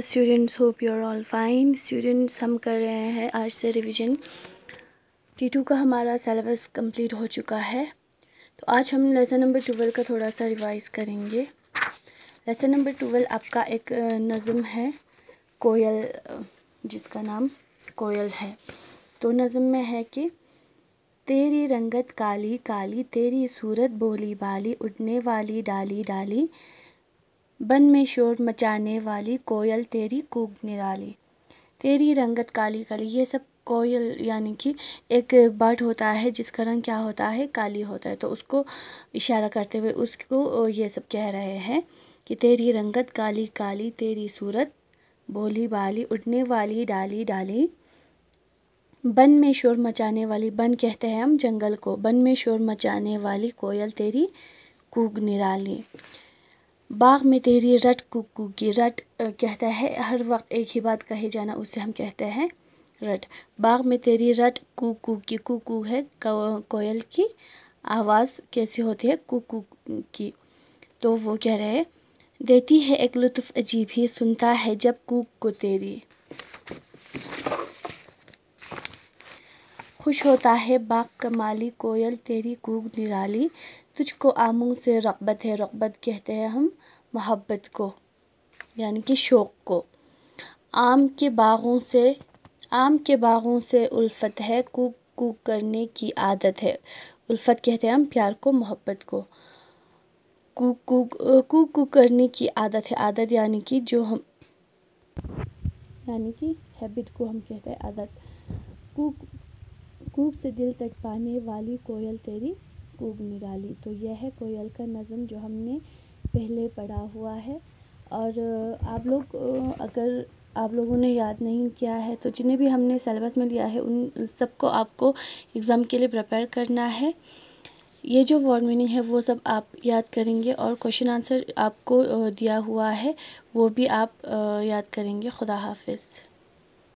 Students hope you are all fine students हम कर रहे हैं आज से रिवीजन टी टू का हमारा सिलेबस कंप्लीट हो चुका है तो आज हम लेसन नंबर ट्वेल्व का थोड़ा सा रिवाइज करेंगे। लेसन नंबर ट्वेल्व आपका एक नज़म है। कोयल जिसका नाम कोयल है। तो नज़म में है कि, तेरी रंगत काली काली, तेरी सूरत बोली बाली, उड़ने वाली डाली डाली बन में शोर मचाने वाली कोयल तेरी कूक निराली। तेरी रंगत काली काली, ये सब कोयल यानी कि एक बर्ड होता है, जिसका रंग क्या होता है? काली होता है। तो उसको इशारा करते हुए उसको ये सब कह रहे हैं कि तेरी रंगत काली काली, तेरी सूरत बोली बाली, उड़ने वाली डाली डाली। बन में शोर मचाने वाली, बन कहते हैं हम जंगल को, बन में शोर मचाने वाली कोयल तेरी कूक निराली। बाग में तेरी रट कुकू की रट कहता है, हर वक्त एक ही बात कहे जाना, उसे हम कहते हैं रट। बाग में तेरी रट कुकू की, कुकू है कोयल की आवाज़ कैसी होती है? कुकू की। तो वो कह रहे हैं, देती है एक लुत्फ़ अजीब ही, सुनता है जब कूक को तेरी। खुश होता है बाग कमाली कोयल तेरी कूक निराली। तुझको आमों से रगबत है, रगबत कहते हैं हम मोहब्बत को, यानी कि शौक़ को। आम के बागों से, आम के बागों से उल्फत है, कूक कूक करने की आदत है। उल्फत कहते हैं हम प्यार को, मोहब्बत को। कूक कूक कूक कूक करने की आदत है। आदत यानी कि जो हम, यानी कि हैबिट को हम कहते हैं आदत। कूक कूक से दिल तक पाने वाली कोयल तेरी कूक निराली तो यह है कोयल का नज़म जो हमने पहले पढ़ा हुआ है। और आप लोग, अगर आप लोगों ने याद नहीं किया है तो जिन्हें भी हमने सिलेबस में लिया है, उन सबको आपको एग्ज़ाम के लिए प्रिपेयर करना है। ये जो वर्ड मीनिंग है, वो सब आप याद करेंगे और क्वेश्चन आंसर आपको दिया हुआ है, वो भी आप याद करेंगे। खुदा हाफिज़।